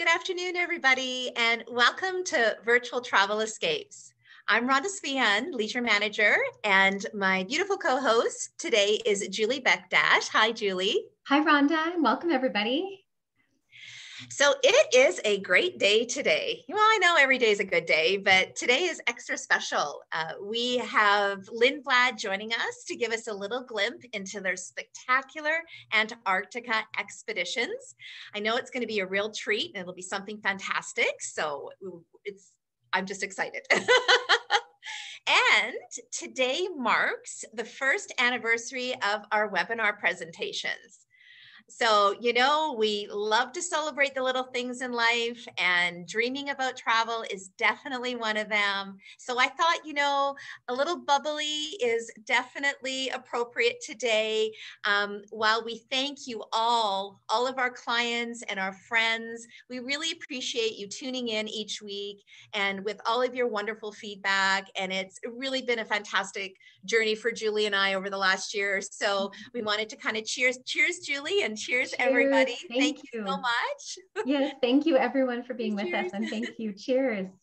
Good afternoon, everybody, and welcome to Virtual Travel Escapes. I'm Rhonda Svian, Leisure Manager, and my beautiful co-host today is Julie Bekdashe. Hi, Julie. Hi, Rhonda, and welcome, everybody. So it is a great day today. Well, I know every day is a good day, but today is extra special. Uh, we have Lindblad joining us to give us a little glimpse into their spectacular Antarctica expeditions. I know it's going to be a real treat and it'll be something fantastic. So it's, I'm just excited. And today marks the first anniversary of our webinar presentations. So, you know, we love to celebrate the little things in life, and dreaming about travel is definitely one of them. So, I thought, you know, a little bubbly is definitely appropriate today. Um, while we thank you all, all of our clients and our friends, we really appreciate you tuning in each week and with all of your wonderful feedback. And it's really been a fantastic journey for Julie and I over the last year. So, we wanted to kind of cheers, cheers, Julie, and cheers, cheers everybody. Thank, thank you. you. so much. yes, thank you everyone for being cheers. with us and thank you. Cheers.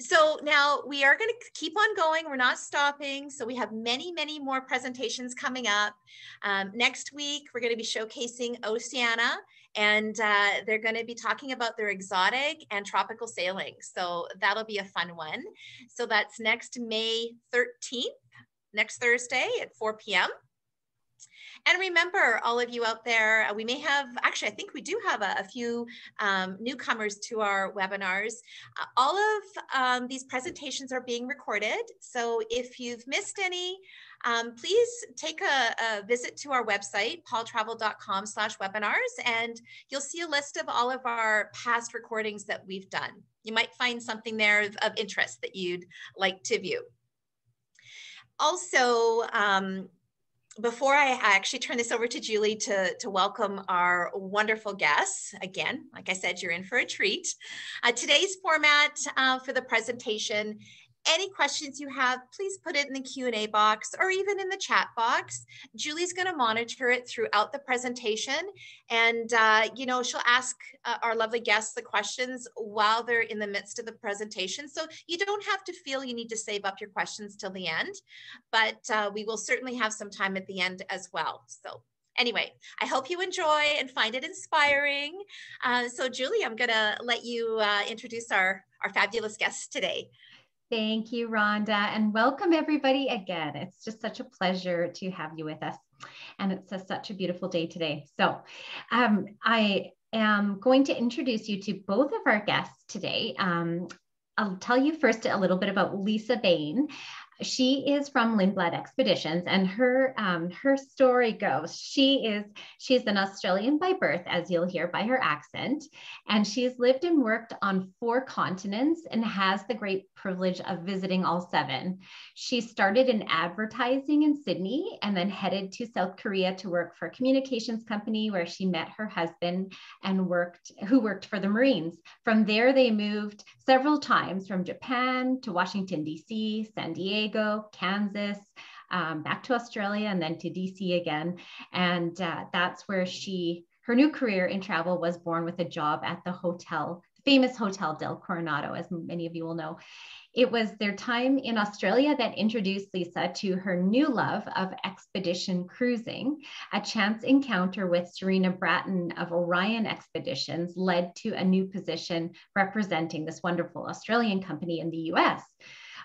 So now we are going to keep on going. We're not stopping. So we have many, many more presentations coming up. Um, next week, we're going to be showcasing Oceania and uh, they're going to be talking about their exotic and tropical sailing. So that'll be a fun one. So that's next May 13th, next Thursday at 4 p.m. And remember, all of you out there, uh, we may have, actually, I think we do have a, a few um, newcomers to our webinars. Uh, all of um, these presentations are being recorded. So if you've missed any, um, please take a, a, visit to our website, paultravel.com slash webinars, and you'll see a list of all of our past recordings that we've done. You might find something there of, of interest that you'd like to view. Also, um, before I actually turn this over to Julie to, to welcome our wonderful guests, again, like I said, you're in for a treat. Uh, today's format uh, for the presentation any questions you have, please put it in the Q&A box or even in the chat box. Julie's going to monitor it throughout the presentation. And, uh, you know, she'll ask uh, our lovely guests the questions while they're in the midst of the presentation. So you don't have to feel you need to save up your questions till the end, but uh, we will certainly have some time at the end as well. So anyway, I hope you enjoy and find it inspiring. Uh, so Julie, I'm going to let you uh, introduce our, our fabulous guests today. Thank you, Rhonda, and welcome everybody again. It's just such a pleasure to have you with us. And it's a, such a beautiful day today. So um, I am going to introduce you to both of our guests today. Um, I'll tell you first a little bit about Lesa Bain. She is from Lindblad Expeditions, and her um, her story goes: she is she's an Australian by birth, as you'll hear by her accent, and she's lived and worked on four continents and has the great privilege of visiting all seven. She started in advertising in Sydney and then headed to South Korea to work for a communications company where she met her husband and worked who worked for the Marines. From there, they moved several times from Japan to Washington D.C., San Diego Diego, Kansas, um, back to Australia, and then to DC again. And uh, that's where she, her new career in travel was born with a job at the hotel, famous Hotel del Coronado, as many of you will know. It was their time in Australia that introduced Lesa to her new love of expedition cruising. A chance encounter with Sarina Bratton of Orion Expeditions led to a new position representing this wonderful Australian company in the US.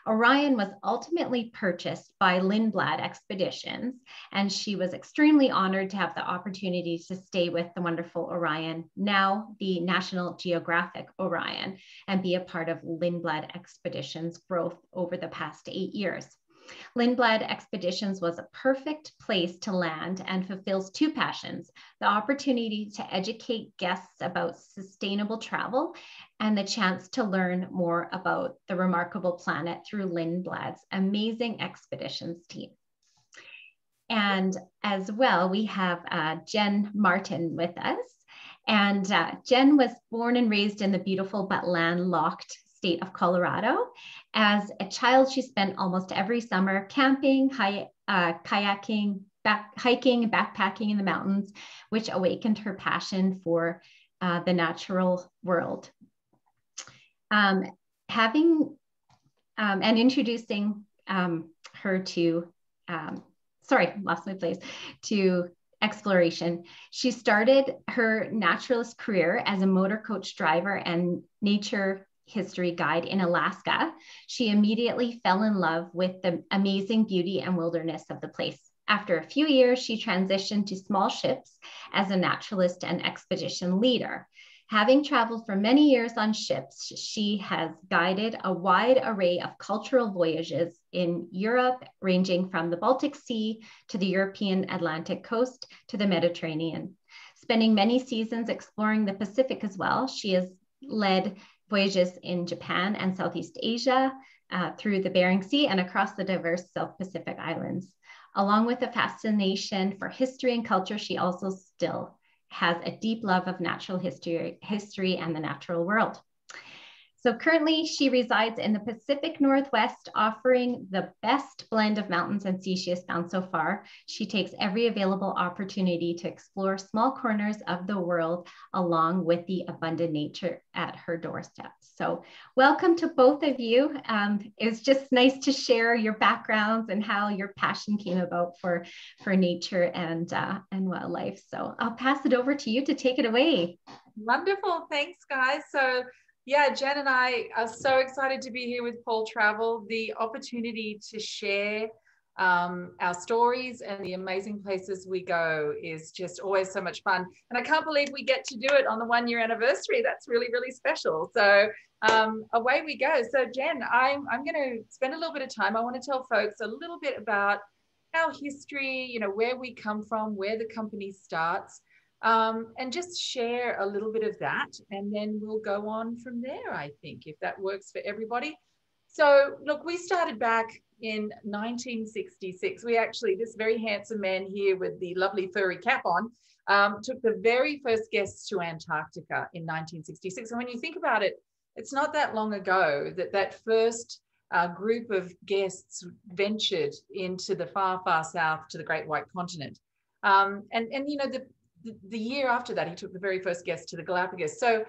Orion was ultimately purchased by Lindblad Expeditions, and she was extremely honored to have the opportunity to stay with the wonderful Orion, now the National Geographic Orion, and be a part of Lindblad Expeditions' growth over the past eight years. Lindblad Expeditions was a perfect place to land and fulfills two passions the opportunity to educate guests about sustainable travel and the chance to learn more about the remarkable planet through Lindblad's amazing expeditions team. And as well, we have uh, Jen Martin with us. And uh, Jen was born and raised in the beautiful but landlocked state of Colorado. As a child, she spent almost every summer camping, uh, kayaking, back hiking backpacking in the mountains, which awakened her passion for uh, the natural world. Um, having um, and introducing um, her to, um, sorry, lost my place, to exploration. She started her naturalist career as a motor coach driver and nature history guide in Alaska. She immediately fell in love with the amazing beauty and wilderness of the place. After a few years, she transitioned to small ships as a naturalist and expedition leader. Having traveled for many years on ships, she has guided a wide array of cultural voyages in Europe, ranging from the Baltic Sea to the European Atlantic coast to the Mediterranean. Spending many seasons exploring the Pacific as well, she has led voyages in Japan and Southeast Asia, uh, through the Bering Sea and across the diverse South Pacific Islands. Along with a fascination for history and culture, she also still has a deep love of natural history, history and the natural world. So currently she resides in the Pacific Northwest, offering the best blend of mountains and sea she has found so far. She takes every available opportunity to explore small corners of the world along with the abundant nature at her doorstep. So welcome to both of you. Um, it's just nice to share your backgrounds and how your passion came about for, for nature and, uh, and wildlife. So I'll pass it over to you to take it away. Wonderful. Thanks, guys. So yeah, Jen and I are so excited to be here with Paul Travel. The opportunity to share um, our stories and the amazing places we go is just always so much fun. And I can't believe we get to do it on the one year anniversary. That's really, really special. So um, away we go. So, Jen, I'm, I'm going to spend a little bit of time. I want to tell folks a little bit about our history, you know, where we come from, where the company starts um, and just share a little bit of that. And then we'll go on from there, I think, if that works for everybody. So, look, we started back in 1966. We actually, this very handsome man here with the lovely furry cap on, um, took the very first guests to Antarctica in 1966. And when you think about it, it's not that long ago that that first uh, group of guests ventured into the far, far south to the Great White Continent. Um, and, and, you know, the, the, year after that, he took the very first guest to the Galapagos. So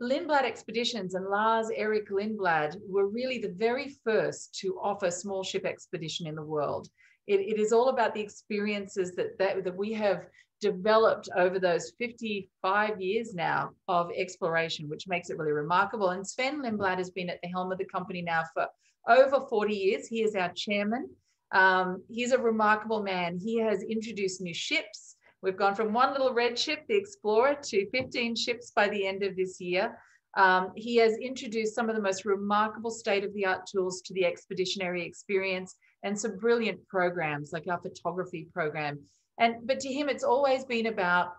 Lindblad Expeditions and Lars Eric Lindblad were really the very first to offer small ship expedition in the world. It, it is all about the experiences that, that, that we have developed over those 55 years now of exploration, which makes it really remarkable. And Sven Lindblad has been at the helm of the company now for over 40 years. He is our chairman. Um, he's a remarkable man. He has introduced new ships. We've gone from one little red ship, the Explorer, to 15 ships by the end of this year. Um, he has introduced some of the most remarkable state of the art tools to the expeditionary experience and some brilliant programs like our photography program. And but to him, it's always been about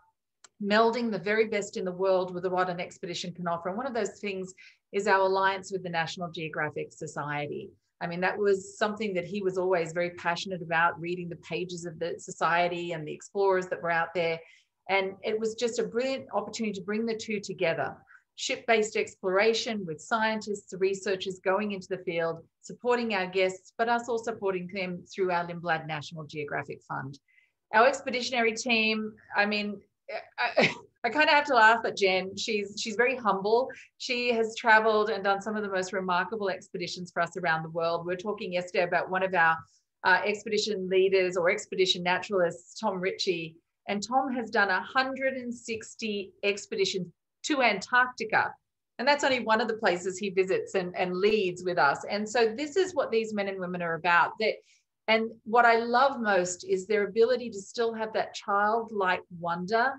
melding the very best in the world with what an expedition can offer. And one of those things is our alliance with the National Geographic Society. I mean, that was something that he was always very passionate about reading the pages of the society and the explorers that were out there. And it was just a brilliant opportunity to bring the two together ship based exploration with scientists, researchers going into the field, supporting our guests, but us all supporting them through our Lindblad National Geographic Fund. Our expeditionary team, I mean, I, I kind of have to laugh at Jen. She's she's very humble. She has traveled and done some of the most remarkable expeditions for us around the world. We are talking yesterday about one of our uh, expedition leaders or expedition naturalists, Tom Ritchie, and Tom has done 160 expeditions to Antarctica. And that's only one of the places he visits and, and leads with us. And so this is what these men and women are about. That and what I love most is their ability to still have that childlike wonder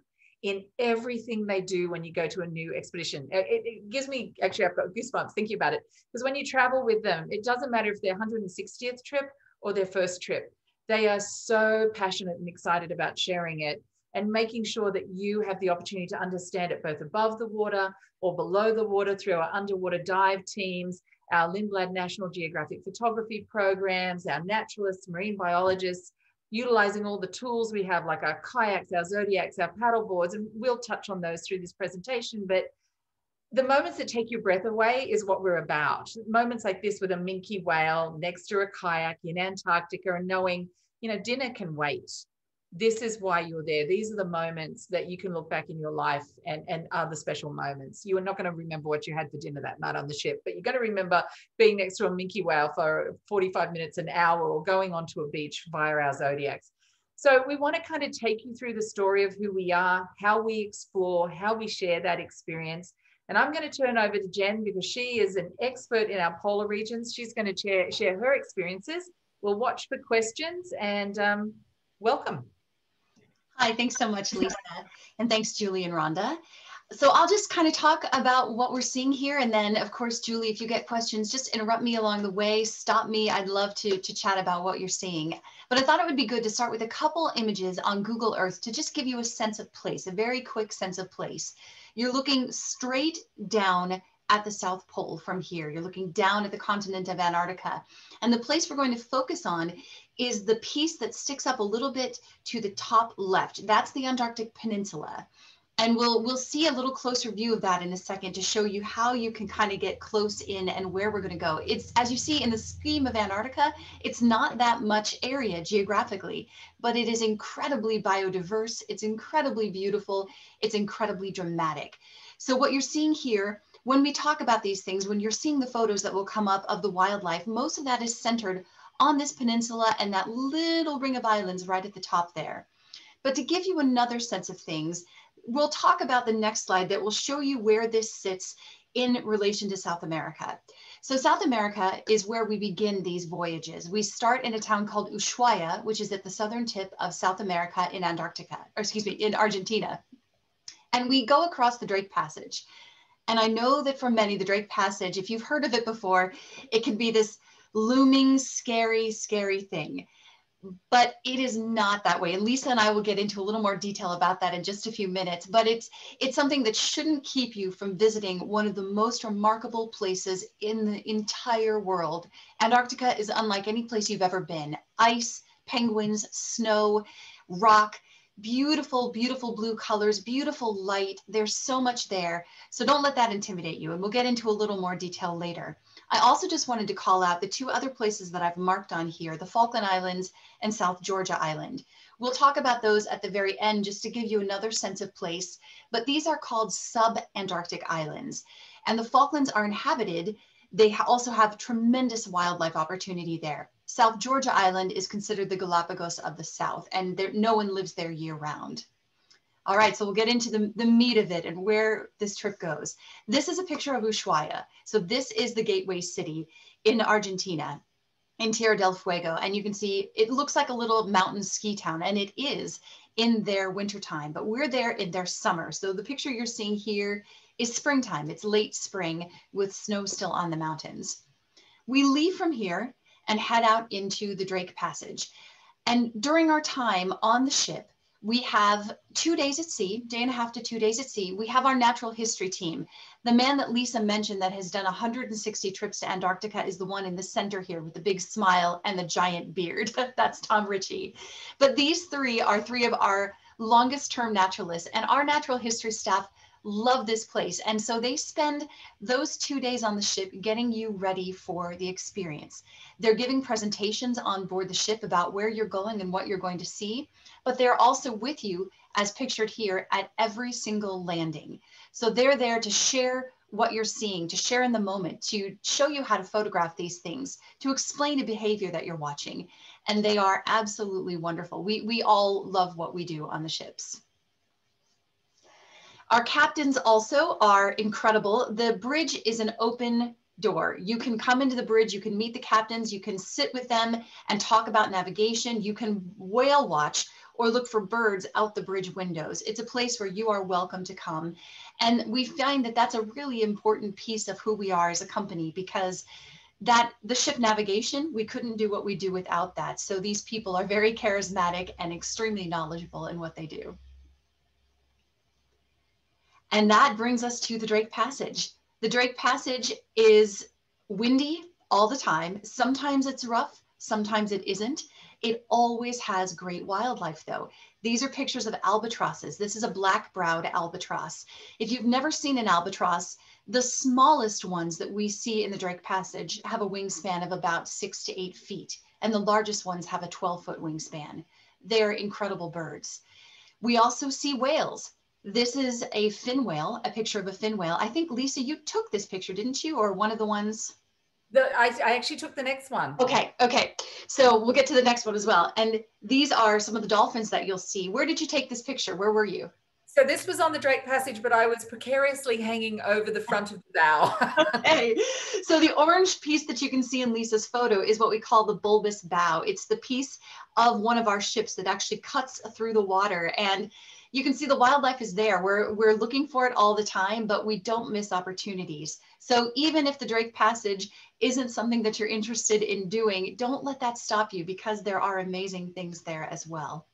in everything they do when you go to a new expedition. It, it, gives me, actually, I've got goosebumps thinking about it. Because when you travel with them, it doesn't matter if their 160th trip or their first trip. They are so passionate and excited about sharing it and making sure that you have the opportunity to understand it both above the water or below the water through our underwater dive teams, our Lindblad National Geographic photography programs, our naturalists, marine biologists, utilizing all the tools we have, like our kayaks, our zodiacs, our paddle boards, and we'll touch on those through this presentation. But the moments that take your breath away is what we're about. Moments like this with a minke whale next to a kayak in Antarctica and knowing, you know, dinner can wait. This is why you're there. These are the moments that you can look back in your life and, and are the special moments. You are not going to remember what you had for dinner that night on the ship, but you're going to remember being next to a minke whale for 45 minutes, an hour, or going onto a beach via our zodiacs. So we want to kind of take you through the story of who we are, how we explore, how we share that experience. And I'm going to turn over to Jen because she is an expert in our polar regions. She's going to share, share her experiences. We'll watch for questions and um, welcome. Hi, thanks so much, Lesa. And thanks, Julie and Rhonda. So I'll just kind of talk about what we're seeing here. And then of course, Julie, if you get questions, just interrupt me along the way, stop me. I'd love to, to chat about what you're seeing. But I thought it would be good to start with a couple images on Google Earth to just give you a sense of place, a very quick sense of place. You're looking straight down at the South Pole from here. You're looking down at the continent of Antarctica. And the place we're going to focus on is the piece that sticks up a little bit to the top left. That's the Antarctic Peninsula. And we'll, we'll see a little closer view of that in a second to show you how you can kind of get close in and where we're going to go. It's, as you see in the scheme of Antarctica, it's not that much area geographically, but it is incredibly biodiverse. It's incredibly beautiful. It's incredibly dramatic. So what you're seeing here when we talk about these things, when you're seeing the photos that will come up of the wildlife, most of that is centered on this peninsula and that little ring of islands right at the top there. But to give you another sense of things, we'll talk about the next slide that will show you where this sits in relation to South America. So South America is where we begin these voyages. We start in a town called Ushuaia, which is at the southern tip of South America in Antarctica, or excuse me, in Argentina. And we go across the Drake Passage. And I know that for many, the Drake Passage, if you've heard of it before, it can be this looming, scary, scary thing. But it is not that way. And Lesa and I will get into a little more detail about that in just a few minutes. But it's it's something that shouldn't keep you from visiting one of the most remarkable places in the entire world. Antarctica is unlike any place you've ever been. Ice, penguins, snow, rock, beautiful, beautiful blue colors, beautiful light. There's so much there. So don't let that intimidate you. And we'll get into a little more detail later. I also just wanted to call out the two other places that I've marked on here, the Falkland Islands and South Georgia Island. We'll talk about those at the very end just to give you another sense of place, but these are called sub-Antarctic islands. And the Falklands are inhabited. They also have tremendous wildlife opportunity there. South Georgia Island is considered the Galapagos of the South, and there, no one lives there year round. All right, so we'll get into the, the meat of it and where this trip goes. This is a picture of Ushuaia. So this is the gateway city in Argentina, in Tierra del Fuego. And you can see it looks like a little mountain ski town, and it is in their wintertime, but we're there in their summer. So the picture you're seeing here is springtime. It's late spring with snow still on the mountains. We leave from here and head out into the Drake Passage. And during our time on the ship, we have two days at sea, day and a half to two days at sea. We have our natural history team. The man that Lesa mentioned that has done 160 trips to Antarctica is the one in the center here with the big smile and the giant beard. That's Tom Ritchie. But these three are three of our longest term naturalists and our natural history staff love this place. And so they spend those two days on the ship getting you ready for the experience. They're giving presentations on board the ship about where you're going and what you're going to see, but they're also with you, as pictured here, at every single landing. So they're there to share what you're seeing, to share in the moment, to show you how to photograph these things, to explain a behavior that you're watching. And they are absolutely wonderful. We, we all love what we do on the ships. Our captains also are incredible. The bridge is an open door. You can come into the bridge, you can meet the captains, you can sit with them and talk about navigation. You can whale watch or look for birds out the bridge windows. It's a place where you are welcome to come. And we find that that's a really important piece of who we are as a company because that the ship navigation, we couldn't do what we do without that. So these people are very charismatic and extremely knowledgeable in what they do. And that brings us to the Drake Passage. The Drake Passage is windy all the time. Sometimes it's rough, sometimes it isn't. It always has great wildlife though. These are pictures of albatrosses. This is a black-browed albatross. If you've never seen an albatross, the smallest ones that we see in the Drake Passage have a wingspan of about six to eight feet, and the largest ones have a 12 foot wingspan. They're incredible birds. We also see whales. This is a fin whale, a picture of a fin whale. I think, Lesa, you took this picture, didn't you? Or one of the ones? The, I, I actually took the next one. Okay, okay. So we'll get to the next one as well. And these are some of the dolphins that you'll see. Where did you take this picture? Where were you? So this was on the Drake Passage, but I was precariously hanging over the front of the bow. okay. So the orange piece that you can see in Lesa's photo is what we call the bulbous bow. It's the piece of one of our ships that actually cuts through the water. And you can see the wildlife is there. We're, we're looking for it all the time, but we don't miss opportunities. So even if the Drake Passage isn't something that you're interested in doing, don't let that stop you because there are amazing things there as well.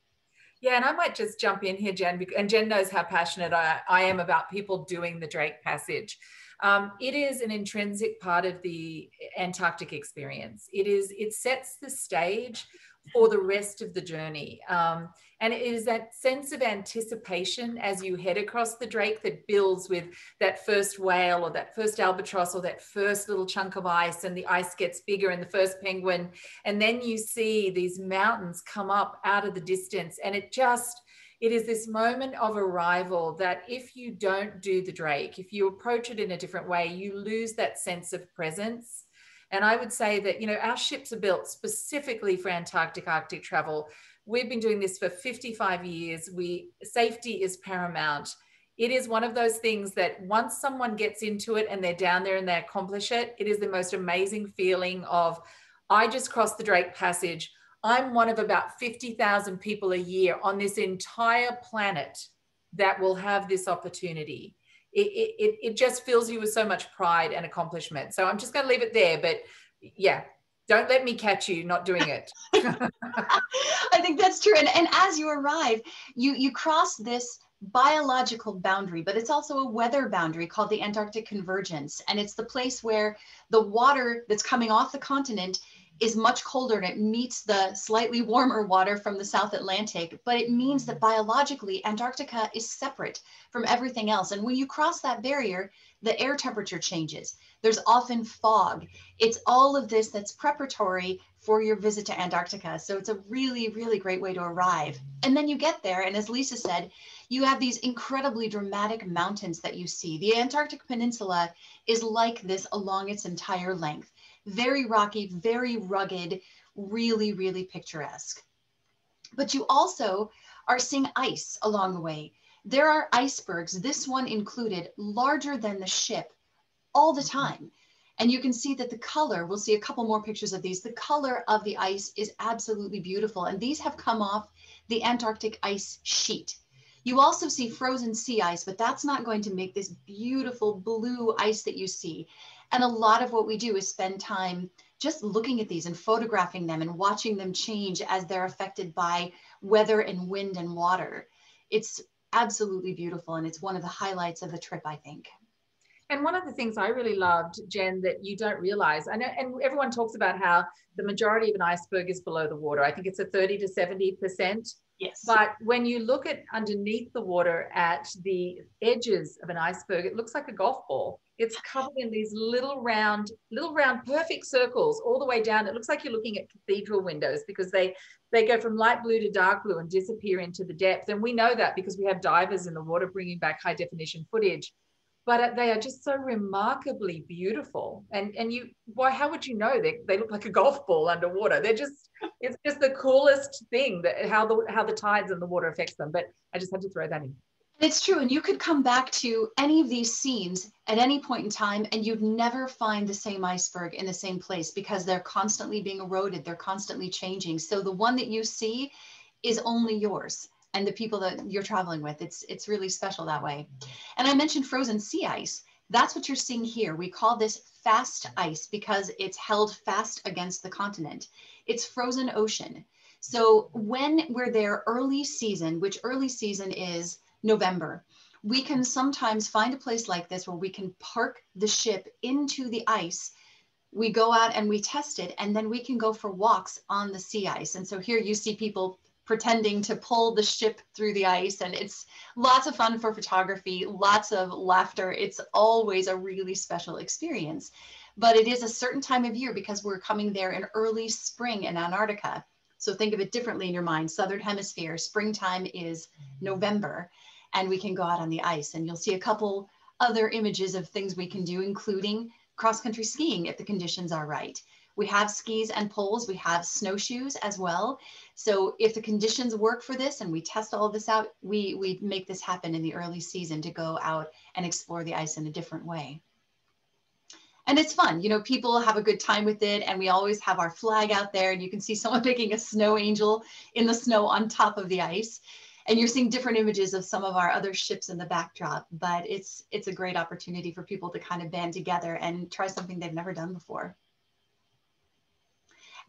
Yeah, and I might just jump in here, Jen, and Jen knows how passionate I, I am about people doing the Drake Passage. Um, it is an intrinsic part of the Antarctic experience. It is. It sets the stage for the rest of the journey. Um, and it is that sense of anticipation as you head across the Drake that builds with that first whale or that first albatross or that first little chunk of ice, and the ice gets bigger and the first penguin. And then you see these mountains come up out of the distance, and it just it is this moment of arrival that if you don't do the Drake, if you approach it in a different way, you lose that sense of presence. And I would say that, you know, our ships are built specifically for Antarctic Arctic travel. We've been doing this for 55 years. We safety is paramount. It is one of those things that once someone gets into it and they're down there and they accomplish it, it is the most amazing feeling of I just crossed the Drake Passage. I'm one of about 50,000 people a year on this entire planet that will have this opportunity. It, it, it just fills you with so much pride and accomplishment. So I'm just going to leave it there. But yeah, don't let me catch you not doing it. I think that's true. And, and as you arrive, you, you cross this biological boundary, but it's also a weather boundary called the Antarctic Convergence. And it's the place where the water that's coming off the continent is much colder and it meets the slightly warmer water from the South Atlantic, but it means that biologically Antarctica is separate from everything else. And when you cross that barrier, the air temperature changes. There's often fog. It's all of this that's preparatory for your visit to Antarctica. So it's a really, really great way to arrive. And then you get there, and as Lesa said, you have these incredibly dramatic mountains that you see. The Antarctic Peninsula is like this along its entire length very rocky, very rugged, really, really picturesque. But you also are seeing ice along the way. There are icebergs, this one included, larger than the ship all the time. And you can see that the color, we'll see a couple more pictures of these, the color of the ice is absolutely beautiful. And these have come off the Antarctic ice sheet. You also see frozen sea ice, but that's not going to make this beautiful blue ice that you see. And a lot of what we do is spend time just looking at these and photographing them and watching them change as they're affected by weather and wind and water. It's absolutely beautiful. And it's one of the highlights of the trip, I think. And one of the things I really loved, Jen, that you don't realize, I know, and everyone talks about how the majority of an iceberg is below the water. I think it's a 30 to 70%. Yes. But when you look at underneath the water at the edges of an iceberg, it looks like a golf ball. It's covered in these little round, little round, perfect circles all the way down. It looks like you're looking at cathedral windows because they they go from light blue to dark blue and disappear into the depth. And we know that because we have divers in the water bringing back high definition footage. But uh, they are just so remarkably beautiful. And and you, why? How would you know they they look like a golf ball underwater? They're just it's just the coolest thing that how the how the tides and the water affects them. But I just had to throw that in. It's true. And you could come back to any of these scenes at any point in time and you'd never find the same iceberg in the same place because they're constantly being eroded, they're constantly changing. So the one that you see is only yours and the people that you're traveling with. It's it's really special that way. And I mentioned frozen sea ice. That's what you're seeing here. We call this fast ice because it's held fast against the continent. It's frozen ocean. So when we're there early season, which early season is November, we can sometimes find a place like this where we can park the ship into the ice. We go out and we test it, and then we can go for walks on the sea ice. And so here you see people pretending to pull the ship through the ice, and it's lots of fun for photography, lots of laughter. It's always a really special experience. But it is a certain time of year because we're coming there in early spring in Antarctica. So think of it differently in your mind. Southern hemisphere, springtime is November, and we can go out on the ice. And you'll see a couple other images of things we can do, including cross country skiing if the conditions are right. We have skis and poles, we have snowshoes as well. So if the conditions work for this and we test all of this out, we, we make this happen in the early season to go out and explore the ice in a different way and it's fun. You know, people have a good time with it, and we always have our flag out there, and you can see someone making a snow angel in the snow on top of the ice. And you're seeing different images of some of our other ships in the backdrop, but it's it's a great opportunity for people to kind of band together and try something they've never done before.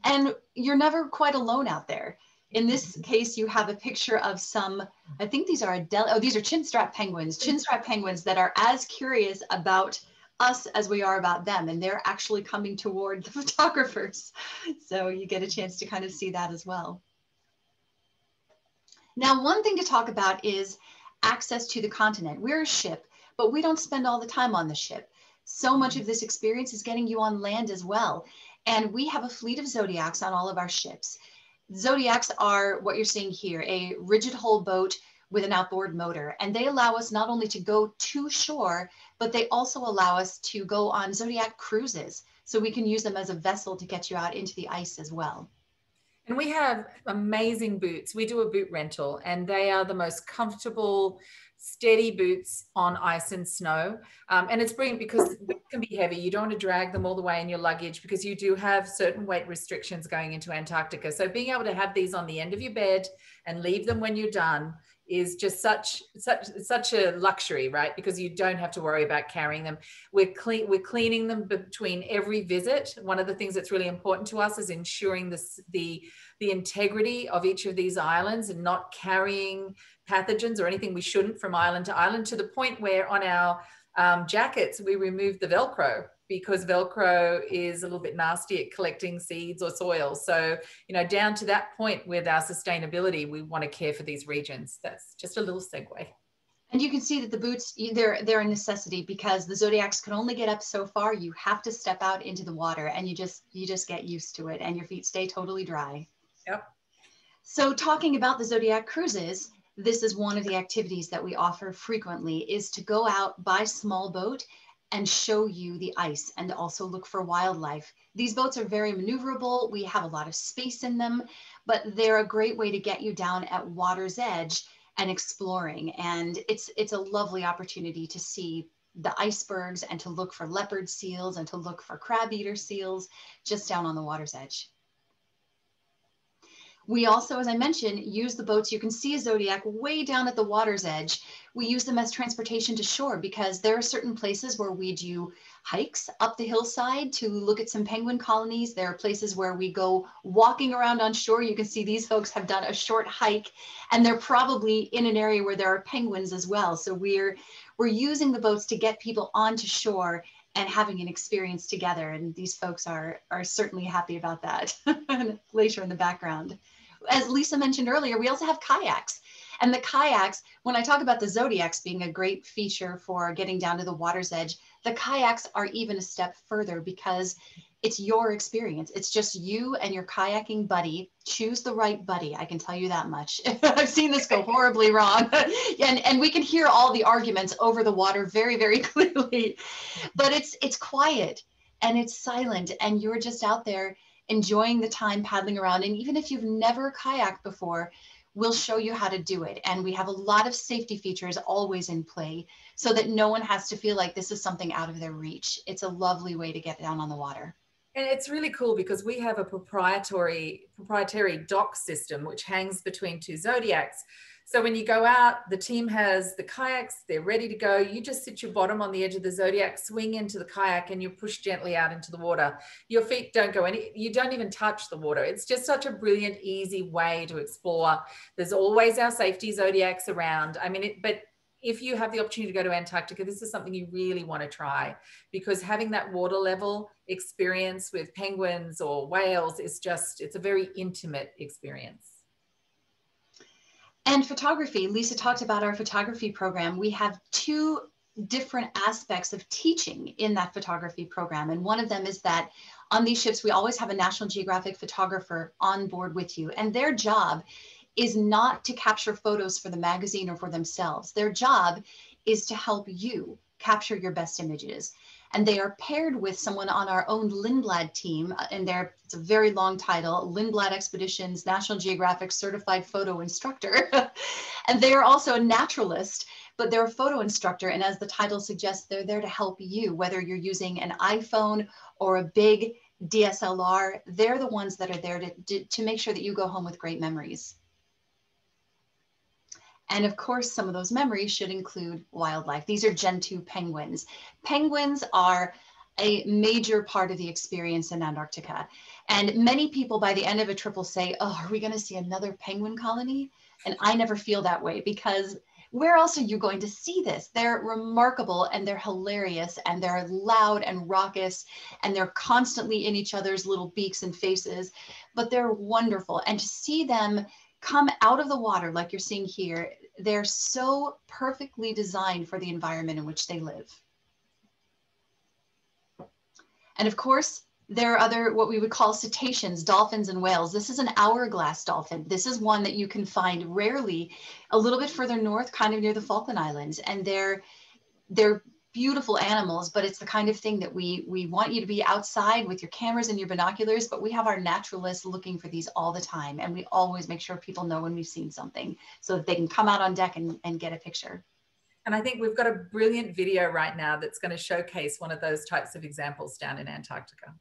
And you're never quite alone out there. In this case, you have a picture of some, I think these are Adel oh, these are chinstrap penguins, chinstrap penguins that are as curious about us as we are about them. And they're actually coming toward the photographers. So you get a chance to kind of see that as well. Now one thing to talk about is access to the continent. We're a ship but we don't spend all the time on the ship. So much of this experience is getting you on land as well and we have a fleet of zodiacs on all of our ships zodiacs are what you're seeing here a rigid hull boat with an outboard motor. And they allow us not only to go to shore, but they also allow us to go on Zodiac cruises. So we can use them as a vessel to get you out into the ice as well. And we have amazing boots. We do a boot rental, and they are the most comfortable, steady boots on ice and snow. Um, and it's brilliant because it can be heavy. You don't want to drag them all the way in your luggage because you do have certain weight restrictions going into Antarctica. So being able to have these on the end of your bed and leave them when you're done is just such such such a luxury right because you don't have to worry about carrying them we're clean we're cleaning them between every visit one of the things that's really important to us is ensuring this the the integrity of each of these islands and not carrying pathogens or anything we shouldn't from island to island to the point where on our um, jackets we remove the velcro because Velcro is a little bit nasty at collecting seeds or soil. So, you know, down to that point with our sustainability, we want to care for these regions. That's just a little segue. And you can see that the boots, they're, they're a necessity because the Zodiacs can only get up so far. You have to step out into the water and you just, you just get used to it and your feet stay totally dry. Yep. So talking about the Zodiac cruises, this is one of the activities that we offer frequently is to go out by small boat and show you the ice and also look for wildlife. These boats are very maneuverable. We have a lot of space in them, but they're a great way to get you down at water's edge and exploring. And it's, it's a lovely opportunity to see the icebergs and to look for leopard seals and to look for crab eater seals just down on the water's edge. We also, as I mentioned, use the boats. You can see a Zodiac way down at the water's edge. We use them as transportation to shore because there are certain places where we do hikes up the hillside to look at some penguin colonies. There are places where we go walking around on shore. You can see these folks have done a short hike and they're probably in an area where there are penguins as well. So we're, we're using the boats to get people onto shore and having an experience together. And these folks are, are certainly happy about that. Glacier in the background. As Lesa mentioned earlier, we also have kayaks. And the kayaks, when I talk about the Zodiacs being a great feature for getting down to the water's edge, the kayaks are even a step further because it's your experience. It's just you and your kayaking buddy. Choose the right buddy. I can tell you that much. I've seen this go horribly wrong. and, and we can hear all the arguments over the water very, very clearly. But it's it's quiet and it's silent and you're just out there enjoying the time paddling around. And even if you've never kayaked before, we'll show you how to do it. And we have a lot of safety features always in play so that no one has to feel like this is something out of their reach. It's a lovely way to get down on the water. And it's really cool because we have a proprietary proprietary dock system which hangs between two zodiacs. So when you go out, the team has the kayaks, they're ready to go. You just sit your bottom on the edge of the zodiac, swing into the kayak, and you push gently out into the water. Your feet don't go any, you don't even touch the water. It's just such a brilliant, easy way to explore. There's always our safety zodiacs around. I mean, it, but if you have the opportunity to go to Antarctica, this is something you really want to try because having that water level experience with penguins or whales is just, it's a very intimate experience. And photography, Lesa talked about our photography program. We have two different aspects of teaching in that photography program. And one of them is that on these ships, we always have a National Geographic photographer on board with you. And their job is not to capture photos for the magazine or for themselves. Their job is to help you capture your best images. And they are paired with someone on our own Lindblad team, uh, and they're, it's a very long title, Lindblad Expeditions National Geographic Certified Photo Instructor. and they are also a naturalist, but they're a photo instructor. And as the title suggests, they're there to help you, whether you're using an iPhone or a big DSLR, they're the ones that are there to, to make sure that you go home with great memories. And of course, some of those memories should include wildlife. These are Gentoo penguins. Penguins are a major part of the experience in Antarctica. And many people by the end of a trip will say, oh, are we gonna see another penguin colony? And I never feel that way because where else are you going to see this? They're remarkable and they're hilarious and they're loud and raucous and they're constantly in each other's little beaks and faces, but they're wonderful. And to see them come out of the water like you're seeing here, they're so perfectly designed for the environment in which they live. And of course, there are other what we would call cetaceans, dolphins and whales. This is an hourglass dolphin. This is one that you can find rarely a little bit further north, kind of near the Falkland Islands. And they're they're beautiful animals, but it's the kind of thing that we we want you to be outside with your cameras and your binoculars, but we have our naturalists looking for these all the time. And we always make sure people know when we've seen something so that they can come out on deck and, and get a picture. And I think we've got a brilliant video right now that's going to showcase one of those types of examples down in Antarctica.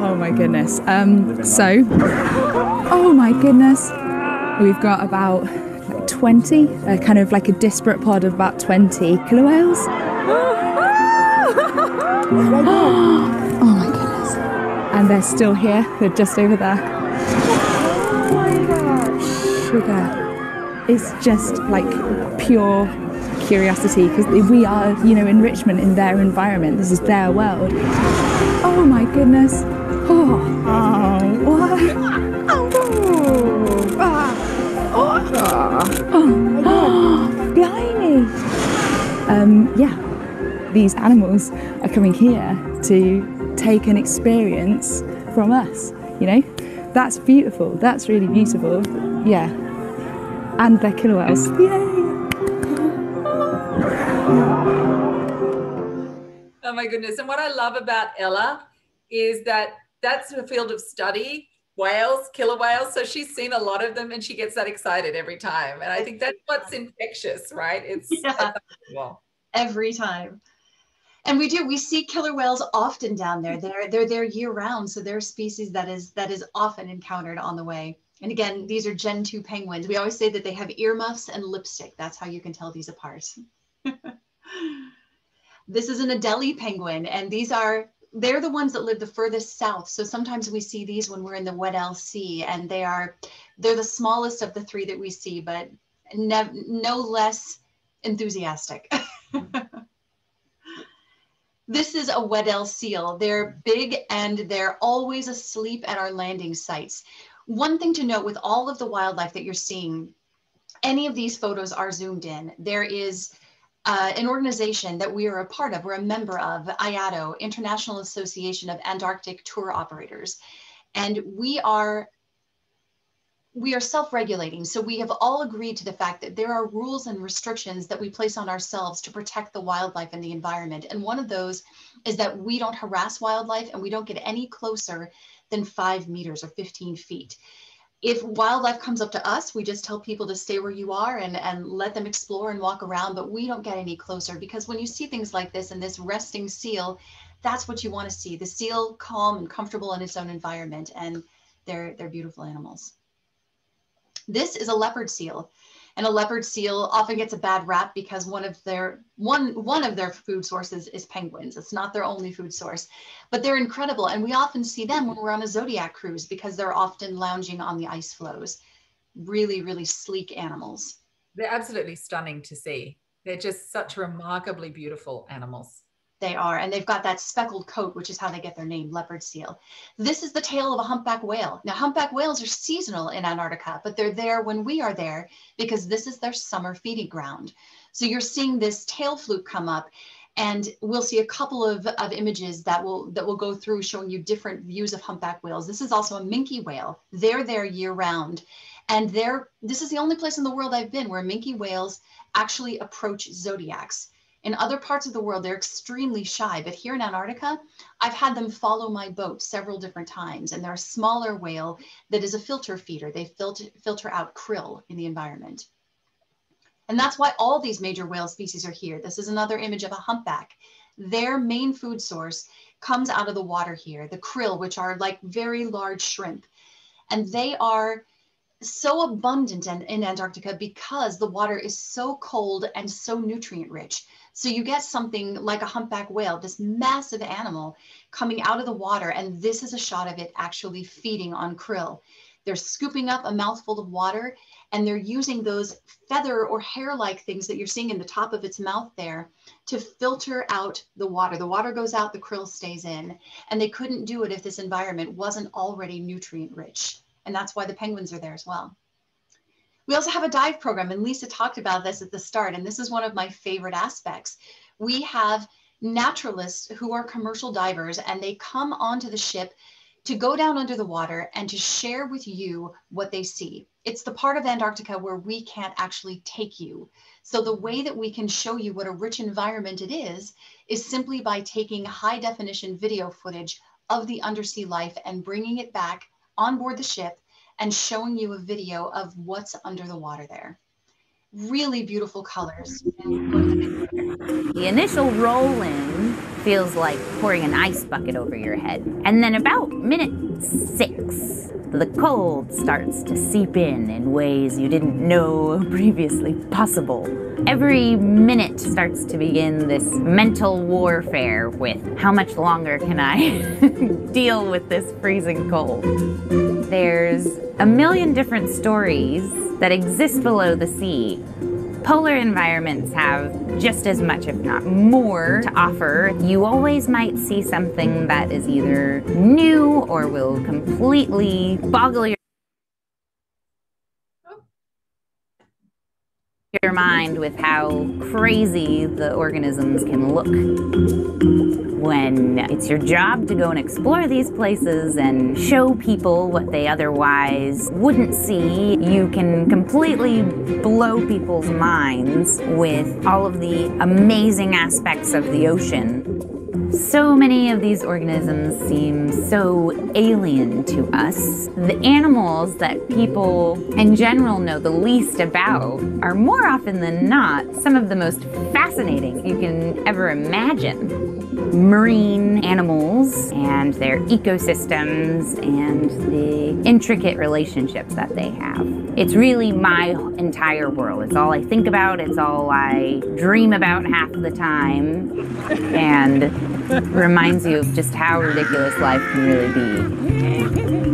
Oh my goodness. Um, so, oh my goodness. We've got about 20, uh, kind of like a disparate pod of about 20 killer whales. oh my goodness. And they're still here, they're just over there. Oh my gosh. Sugar. It's just like pure curiosity because we are, you know, enrichment in their environment. This is their world. Oh my goodness. Oh, oh oh, oh, blimey. Um, yeah, these animals are coming here to take an experience from us, you know? That's beautiful. That's really beautiful. Yeah. And they're killer whales. Yay! Oh my goodness. And what I love about Ella is that that's a field of study whales, killer whales. So she's seen a lot of them and she gets that excited every time. And I think that's what's infectious, right? It's yeah. well. every time. And we do, we see killer whales often down there. They're they're there year round. So they're a species that is that is often encountered on the way. And again, these are Gentoo penguins. We always say that they have earmuffs and lipstick. That's how you can tell these apart. this is an Adelie penguin, and these are they're the ones that live the furthest south. So sometimes we see these when we're in the Weddell Sea, and they are they're the smallest of the three that we see, but no, no less enthusiastic. this is a Weddell seal. They're big and they're always asleep at our landing sites. One thing to note with all of the wildlife that you're seeing, any of these photos are zoomed in. There is uh, an organization that we are a part of, we're a member of, IATO, International Association of Antarctic Tour Operators. And we are we are self-regulating. So we have all agreed to the fact that there are rules and restrictions that we place on ourselves to protect the wildlife and the environment. And one of those is that we don't harass wildlife and we don't get any closer than five meters or 15 feet if wildlife comes up to us, we just tell people to stay where you are and, and let them explore and walk around, but we don't get any closer because when you see things like this and this resting seal, that's what you want to see. The seal calm and comfortable in its own environment and they're, they're beautiful animals. This is a leopard seal. And a leopard seal often gets a bad rap because one of their one one of their food sources is penguins. It's not their only food source, but they're incredible. And we often see them when we're on a zodiac cruise because they're often lounging on the ice floes. Really, really sleek animals. They're absolutely stunning to see. They're just such remarkably beautiful animals. They are, and they've got that speckled coat, which is how they get their name, leopard seal. This is the tail of a humpback whale. Now, humpback whales are seasonal in Antarctica, but they're there when we are there because this is their summer feeding ground. So you're seeing this tail fluke come up, And we'll see a couple of, of images that will that will go through showing you different views of humpback whales. This is also a minke whale. They're there year round. And they're, this is the only place in the world I've been where minke whales actually approach zodiacs. In other parts of the world, they're extremely shy, but here in Antarctica, I've had them follow my boat several different times. And they're a smaller whale that is a filter feeder. They filter, filter out krill in the environment. And that's why all these major whale species are here. This is another image of a humpback. Their main food source comes out of the water here, the krill, which are like very large shrimp. And they are so abundant in, in Antarctica because the water is so cold and so nutrient rich. So you get something like a humpback whale, this massive animal coming out of the water. And this is a shot of it actually feeding on krill. They're scooping up a mouthful of water and they're using those feather or hair like things that you're seeing in the top of its mouth there to filter out the water. The water goes out, the krill stays in. And they couldn't do it if this environment wasn't already nutrient rich. And that's why the penguins are there as well. We also have a dive program, and Lesa talked about this at the start, and this is one of my favorite aspects. We have naturalists who are commercial divers, and they come onto the ship to go down under the water and to share with you what they see. It's the part of Antarctica where we can't actually take you. So the way that we can show you what a rich environment it is, is simply by taking high definition video footage of the undersea life and bringing it back on board the ship and showing you a video of what's under the water there. Really beautiful colors. The initial roll in feels like pouring an ice bucket over your head. And then about minute six, the cold starts to seep in in ways you didn't know previously possible. Every minute starts to begin this mental warfare with how much longer can I deal with this freezing cold? There's a million different stories that exist below the sea Polar environments have just as much, if not more, to offer. You always might see something that is either new or will completely boggle your your mind with how crazy the organisms can look. When it's your job to go and explore these places and show people what they otherwise wouldn't see, you can completely blow people's minds with all of the amazing aspects of the ocean. So many of these organisms seem so alien to us. The animals that people in general know the least about are more often than not some of the most fascinating you can ever imagine marine animals and their ecosystems and the intricate relationships that they have. It's really my entire world. It's all I think about, it's all I dream about half the time, and reminds you of just how ridiculous life can really be.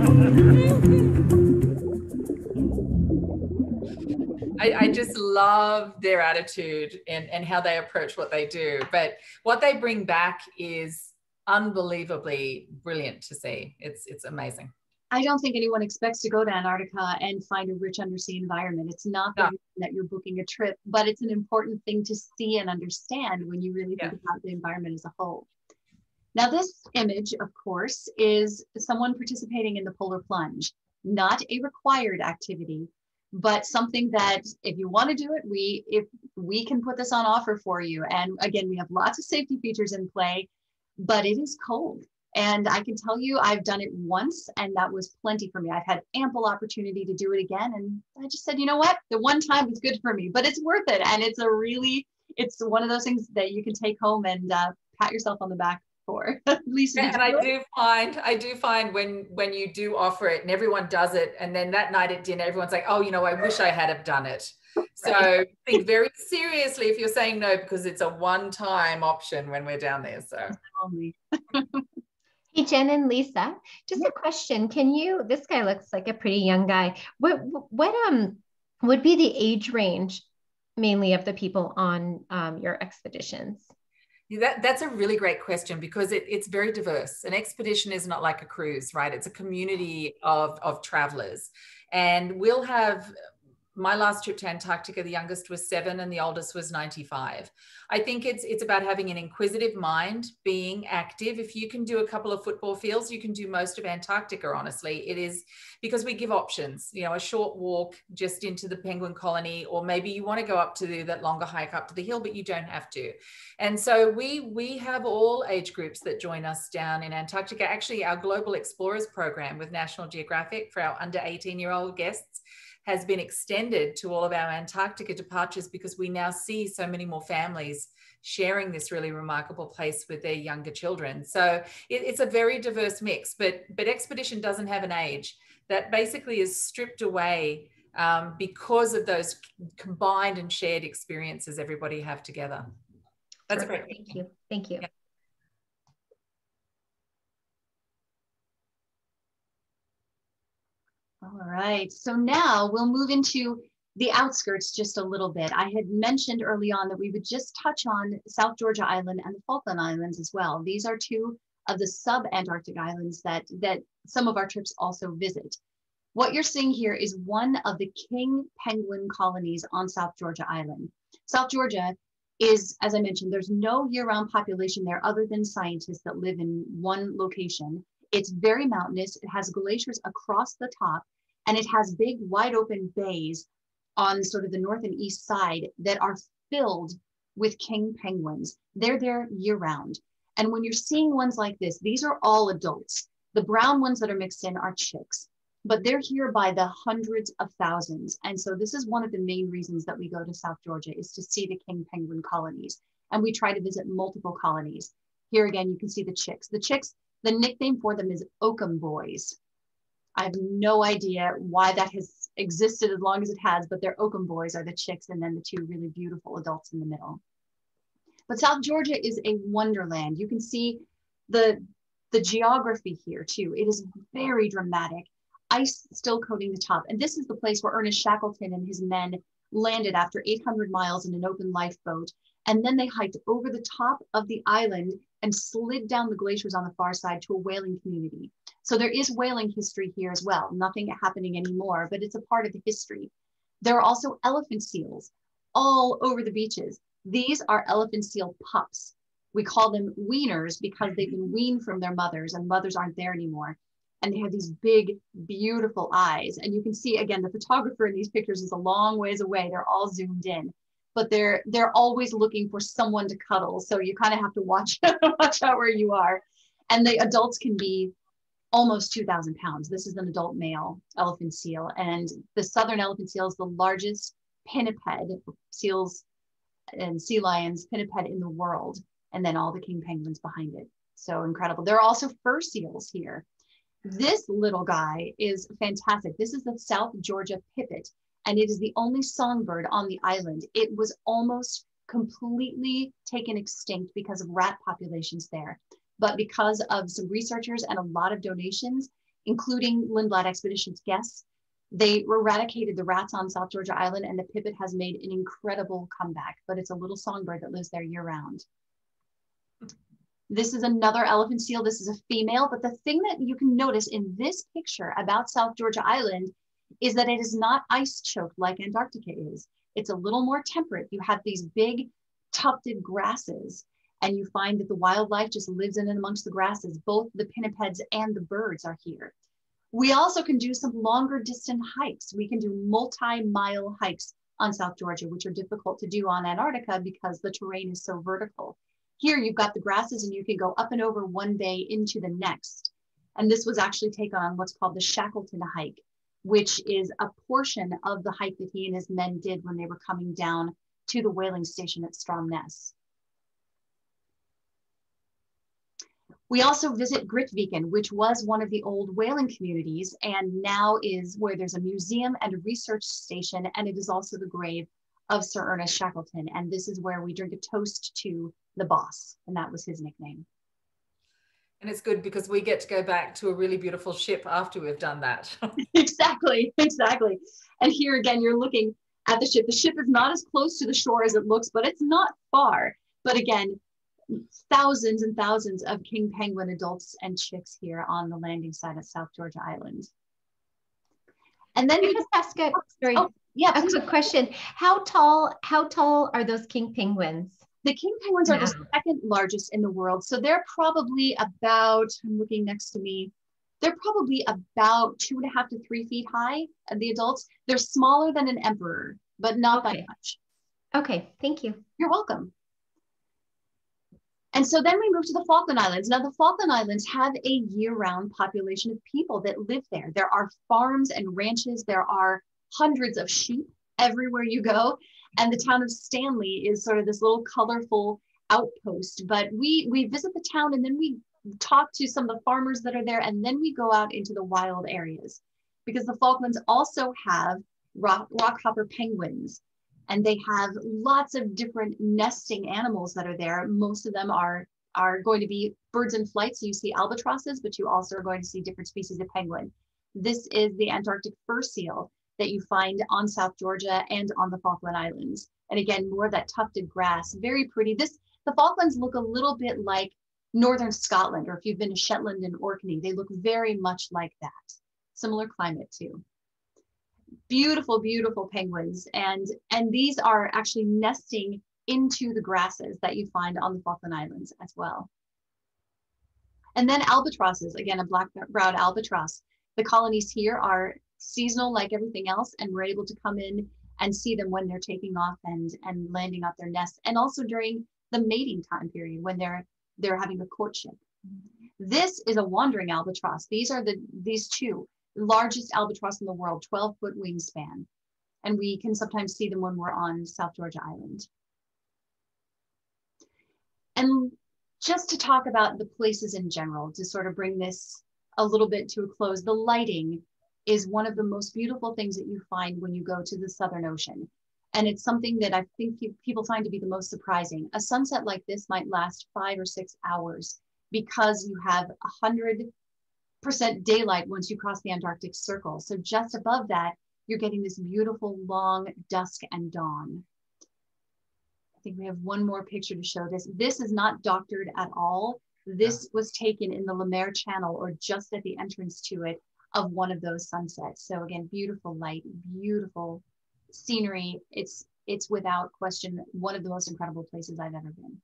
I, I, just love their attitude and, and how they approach what they do. But what they bring back is unbelievably brilliant to see. It's it's amazing. I don't think anyone expects to go to Antarctica and find a rich undersea environment. It's not no. that you're booking a trip, but it's an important thing to see and understand when you really think yeah. about the environment as a whole. Now, this image, of course, is someone participating in the polar plunge, not a required activity, but something that if you want to do it we if we can put this on offer for you. And again we have lots of safety features in play but it is cold. And i can tell you i've done it once and that was plenty for me. I've had ample opportunity to do it again. And i just said you know what? The one time was good for me but it's worth it. And it's a really it's one of those things that you can take home and uh, pat yourself on the back for. Lesa, and I do find I do find when when you do offer it and everyone does it, and then that night at dinner, everyone's like, "Oh, you know, I wish I had have done it." So think very seriously if you're saying no because it's a one-time option when we're down there. So. Hey, Jen and Lesa, just yeah. a question. Can you, this guy looks like a pretty young guy. What, what um would be the age range mainly of the people on um, your expeditions? That, that's a really great question because it, it's very diverse. An expedition is not like a cruise, right? It's a community of, of travelers. And we'll have my last trip to Antarctica, the youngest was seven and the oldest was 95. I think it's it's about having an inquisitive mind, being active. If you can do a couple of football fields, you can do most of Antarctica, honestly. It is because we give options, you know, a short walk just into the penguin colony, or maybe you want to go up to the, that longer hike up to the hill, but you don't have to. And so we we have all age groups that join us down in Antarctica. Actually, our Global Explorers program with National Geographic for our under 18 year old guests has been extended to all of our Antarctica departures because we now see so many more families sharing this really remarkable place with their younger children. So it, it's a very diverse mix, but but expedition doesn't have an age. That basically is stripped away um, because of those combined and shared experiences everybody have together. That's Perfect. great. Thank you. Thank you. Yeah. All right, so now we'll move into the outskirts just a little bit. I had mentioned early on that we would just touch on South Georgia Island and the Falkland Islands as well. These are two of the sub-Antarctic islands that, that some of our trips also visit. What you're seeing here is one of the king penguin colonies on South Georgia Island. South Georgia is, as I mentioned, there's no year-round population there other than scientists that live in one location. It's very mountainous. It has glaciers across the top and it has big, wide open bays on sort of the north and east side that are filled with king penguins. They're there year round. And when you're seeing ones like this, these are all adults. The brown ones that are mixed in are chicks, but they're here by the hundreds of thousands. And so this is one of the main reasons that we go to South Georgia is to see the king penguin colonies. And we try to visit multiple colonies. Here again, you can see the chicks. The chicks, the nickname for them is oakum boys. I have no idea why that has existed as long as it has, but their oakum boys are the chicks and then the two really beautiful adults in the middle. But South Georgia is a wonderland. You can see the, the geography here too. It is very dramatic. Ice still coating the top. And this is the place where Ernest Shackleton and his men landed after 800 miles in an open lifeboat. And then they hiked over the top of the island and slid down the glaciers on the far side to a whaling community. So there is whaling history here as well. Nothing happening anymore, but it's a part of the history. There are also elephant seals all over the beaches. These are elephant seal pups. We call them weaners because they've been weaned from their mothers and mothers aren't there anymore. And they have these big, beautiful eyes. And you can see again, the photographer in these pictures is a long ways away. They're all zoomed in, but they're they're always looking for someone to cuddle. So you kind of have to watch watch out where you are. And the adults can be almost 2,000 pounds. This is an adult male elephant seal. And the southern elephant seal is the largest pinniped seals and sea lions pinniped in the world. And then all the king penguins behind it. So incredible. There are also fur seals here. This little guy is fantastic. This is the South Georgia pipit, and it is the only songbird on the island. It was almost completely taken extinct because of rat populations there. But because of some researchers and a lot of donations, including Lindblad Expeditions guests, they eradicated the rats on South Georgia Island and the pipit has made an incredible comeback, but it's a little songbird that lives there year round. This is another elephant seal. This is a female, but the thing that you can notice in this picture about South Georgia Island is that it is not ice choked like Antarctica is. It's a little more temperate. You have these big tufted grasses and you find that the wildlife just lives in and amongst the grasses. Both the pinnipeds and the birds are here. We also can do some longer distant hikes. We can do multi-mile hikes on South Georgia, which are difficult to do on Antarctica because the terrain is so vertical. Here you've got the grasses and you can go up and over one bay into the next. And this was actually taken on what's called the Shackleton hike, which is a portion of the hike that he and his men did when they were coming down to the whaling station at Stromness. We also visit Grytviken, which was one of the old whaling communities and now is where there's a museum and a research station, and it is also the grave of Sir Ernest Shackleton. And this is where we drink a toast to the boss, and that was his nickname. And it's good because we get to go back to a really beautiful ship after we've done that. exactly, exactly. And here again, you're looking at the ship. The ship is not as close to the shore as it looks, but it's not far. But again, thousands and thousands of king penguin adults and chicks here on the landing site at South Georgia Island. And then you just ask a oh, sorry, oh, Yeah. A quick question. How tall, how tall are those king penguins? The king penguins are the second largest in the world. So they're probably about, I'm looking next to me, they're probably about two and a half to three feet high, uh, the adults. They're smaller than an emperor, but not by much. Okay, thank you. You're welcome. And so then we move to the Falkland Islands. Now, the Falkland Islands have a year round population of people that live there. There are farms and ranches, there are hundreds of sheep everywhere you go. And the town of Stanley is sort of this little colorful outpost. But we, we visit the town and then we talk to some of the farmers that are there, and then we go out into the wild areas because the Falklands also have rock, rockhopper penguins and they have lots of different nesting animals that are there. Most of them are are going to be birds in flight. So you see albatrosses, but you also are going to see different species of penguin. This is the Antarctic fur seal that you find on South Georgia and on the Falkland Islands. And again, more of that tufted grass, very pretty. This the Falklands look a little bit like northern Scotland, or if you've been to Shetland and Orkney, they look very much like that. Similar climate too beautiful beautiful penguins and and these are actually nesting into the grasses that you find on the falkland islands as well and then albatrosses again a black browed albatross the colonies here are seasonal like everything else and we're able to come in and see them when they're taking off and and landing off their nests and also during the mating time period when they're they're having a courtship this is a wandering albatross these are the these two largest albatross in the world, 12 foot wingspan. And we can sometimes see them when we're on South Georgia Island. And just to talk about the places in general, to sort of bring this a little bit to a close, the lighting is one of the most beautiful things that you find when you go to the Southern Ocean. And it's something that I think people find to be the most surprising. A sunset like this might last five or six hours because you have a hundred percent daylight once you cross the Antarctic Circle. So just above that, you're getting this beautiful long dusk and dawn. I think we have one more picture to show this. This is not doctored at all. This was taken in the Lemaire Channel or just at the entrance to it of one of those sunsets. So again, beautiful light, beautiful scenery. It's it's without question one of the most incredible places I've ever been.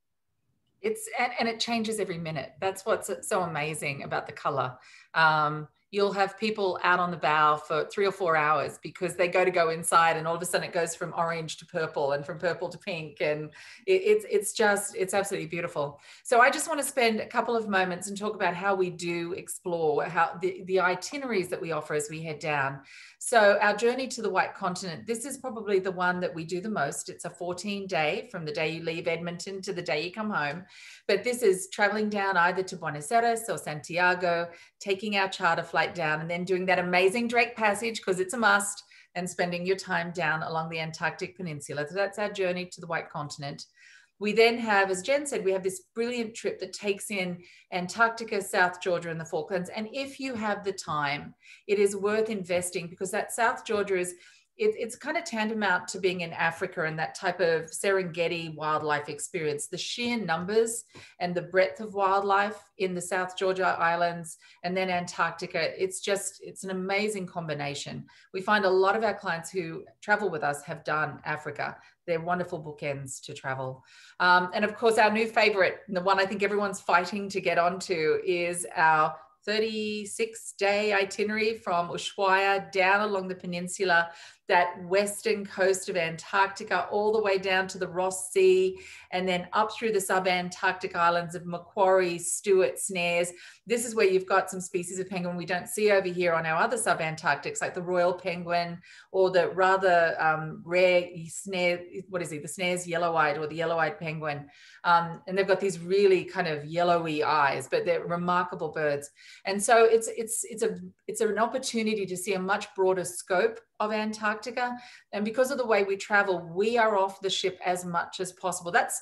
It's and, and it changes every minute. That's what's so amazing about the color. Um, you'll have people out on the bow for three or four hours because they go to go inside and all of a sudden it goes from orange to purple and from purple to pink. And it, it's it's just it's absolutely beautiful. So i just want to spend a couple of moments and talk about how we do explore how the, the itineraries that we offer as we head down. So our journey to the white continent this is probably the one that we do the most. It's a 14 day from the day you leave edmonton to the day you come home. But this is traveling down either to buenos aires or santiago taking our charter flight down and then doing that amazing Drake Passage because it's a must and spending your time down along the Antarctic Peninsula. So that's our journey to the White Continent. We then have, as Jen said, we have this brilliant trip that takes in Antarctica, South Georgia, and the Falklands. And if you have the time, it is worth investing because that South Georgia is it, it's kind of tantamount to being in Africa and that type of Serengeti wildlife experience. The sheer numbers and the breadth of wildlife in the South Georgia Islands and then Antarctica, it's just, it's an amazing combination. We find a lot of our clients who travel with us have done Africa. They're wonderful bookends to travel. Um, and of course, our new favorite, the one I think everyone's fighting to get onto, is our 36 day itinerary from Ushuaia down along the peninsula, that western coast of Antarctica, all the way down to the Ross Sea, and then up through the subantarctic islands of Macquarie, Stewart, Snares. This is where you've got some species of penguin we don't see over here on our other subantarctics, like the royal penguin or the rather um, rare snare, what is it, the Snares yellow-eyed or the yellow-eyed penguin. Um, and they've got these really kind of yellowy eyes, but they're remarkable birds. And so it's it's it's a it's an opportunity to see a much broader scope of Antarctica. And because of the way we travel, we are off the ship as much as possible. That's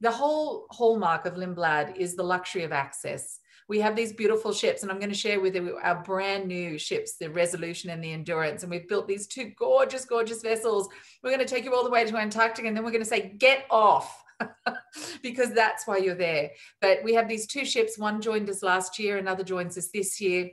the whole hallmark of Lindblad is the luxury of access. We have these beautiful ships, and I'm going to share with you our brand new ships, the Resolution and the Endurance. And we've built these two gorgeous, gorgeous vessels. We're going to take you all the way to Antarctica, and then we're going to say, get off. because that's why you're there. But we have these two ships. One joined us last year, another joins us this year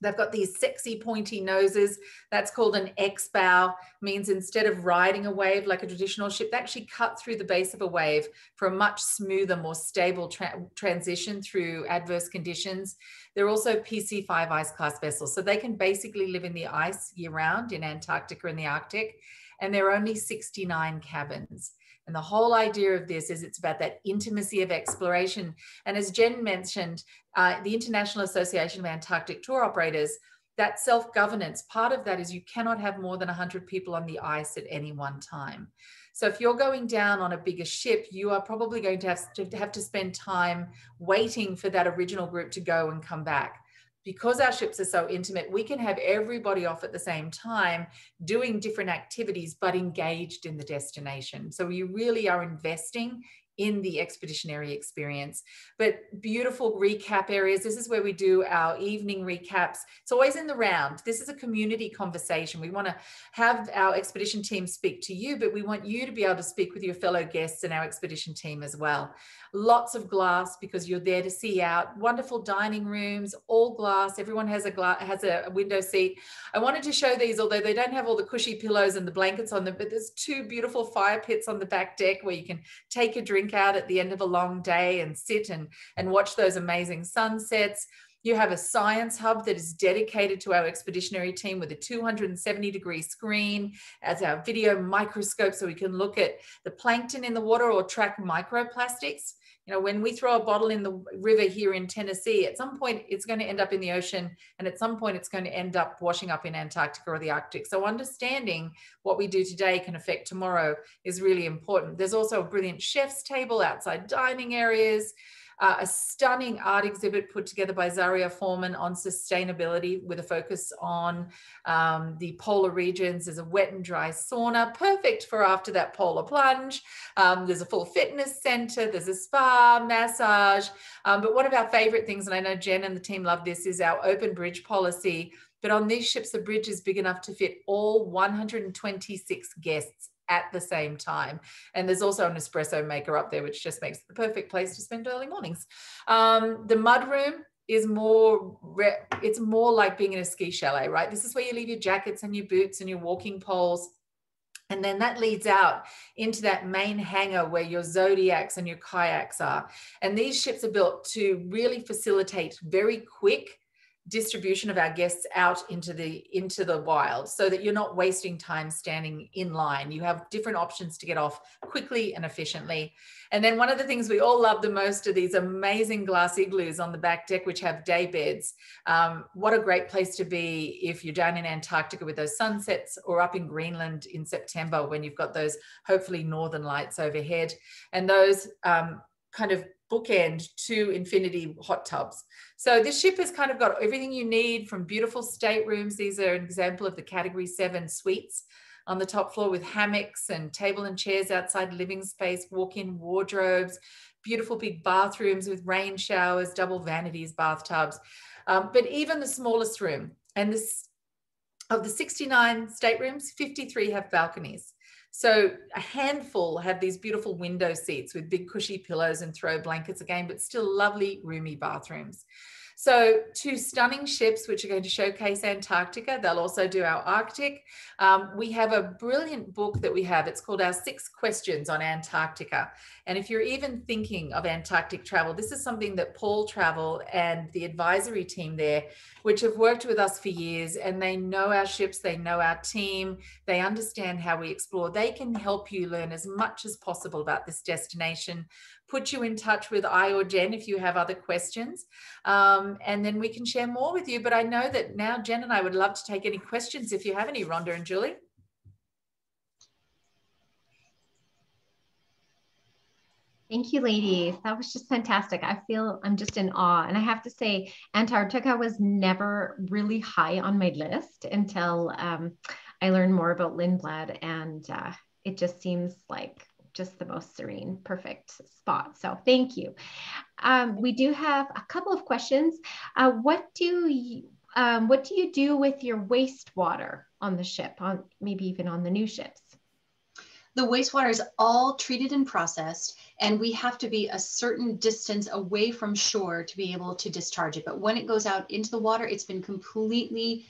They've got these sexy pointy noses. That's called an X bow. Means instead of riding a wave like a traditional ship, they actually cut through the base of a wave for a much smoother, more stable tra transition through adverse conditions. They're also PC5 ice class vessels. So they can basically live in the ice year round in Antarctica and the Arctic. And there are only 69 cabins. And the whole idea of this is it's about that intimacy of exploration. And as Jen mentioned, uh, the International Association of Antarctic Tour Operators, that self governance, part of that is you cannot have more than 100 people on the ice at any one time. So if you're going down on a bigger ship, you are probably going to have to, have to spend time waiting for that original group to go and come back because our ships are so intimate, we can have everybody off at the same time doing different activities, but engaged in the destination. So you really are investing in the expeditionary experience. But beautiful recap areas. This is where we do our evening recaps. It's always in the round. This is a community conversation. We want to have our expedition team speak to you, but we want you to be able to speak with your fellow guests and our expedition team as well lots of glass because you're there to see out wonderful dining rooms all glass everyone has a glass has a window seat i wanted to show these although they don't have all the cushy pillows and the blankets on them but there's two beautiful fire pits on the back deck where you can take a drink out at the end of a long day and sit and and watch those amazing sunsets. You have a science hub that is dedicated to our expeditionary team with a 270 degree screen as our video microscope so we can look at the plankton in the water or track microplastics you know, when we throw a bottle in the river here in Tennessee, at some point it's going to end up in the ocean, and at some point it's going to end up washing up in Antarctica or the Arctic. So, understanding what we do today can affect tomorrow is really important. There's also a brilliant chef's table, outside dining areas uh, a stunning art exhibit put together by Zaria Forman on sustainability with a focus on um, the polar regions. There's a wet and dry sauna, perfect for after that polar plunge. Um, there's a full fitness center, there's a spa, massage. Um, but one of our favorite things, and I know Jen and the team love this, is our open bridge policy. But on these ships, the bridge is big enough to fit all 126 guests at the same time. And there's also an espresso maker up there, which just makes it the perfect place to spend early mornings. Um, the mud room is more it's more like being in a ski chalet right this is where you leave your jackets and your boots and your walking poles and then that leads out into that main hangar where your zodiacs and your kayaks are and these ships are built to really facilitate very quick distribution of our guests out into the into the wild so that you're not wasting time standing in line. You have different options to get off quickly and efficiently. And then one of the things we all love the most are these amazing glass igloos on the back deck which have day beds. Um, what a great place to be if you're down in antarctica with those sunsets or up in greenland in september when you've got those hopefully northern lights overhead. And those um, kind of bookend to infinity hot tubs. So this ship has kind of got everything you need from beautiful staterooms. These are an example of the category seven suites on the top floor with hammocks and table and chairs outside living space, walk-in wardrobes, beautiful big bathrooms with rain showers, double vanities, bathtubs. Um, but even the smallest room and this of the 69 staterooms, 53 have balconies. So a handful have these beautiful window seats with big cushy pillows and throw blankets again, but still lovely roomy bathrooms. So two stunning ships, which are going to showcase Antarctica. They'll also do our Arctic. Um, we have a brilliant book that we have. It's called Our Six Questions on Antarctica. And if you're even thinking of Antarctic travel, this is something that Paul Travel and the advisory team there, which have worked with us for years, and they know our ships, they know our team, they understand how we explore. They can help you learn as much as possible about this destination put you in touch with I or Jen if you have other questions. Um, and then we can share more with you. But I know that now Jen and I would love to take any questions if you have any, Rhonda and Julie. Thank you, ladies. That was just fantastic. I feel I'm just in awe. And I have to say, Antarctica was never really high on my list until um, I learned more about Lindblad. And uh, it just seems like just the most serene, perfect spot. So thank you. Um, we do have a couple of questions. Uh, what do you, um, what do you do with your wastewater on the ship, on maybe even on the new ships? the wastewater is all treated and processed, and we have to be a certain distance away from shore to be able to discharge it. But when it goes out into the water, it's been completely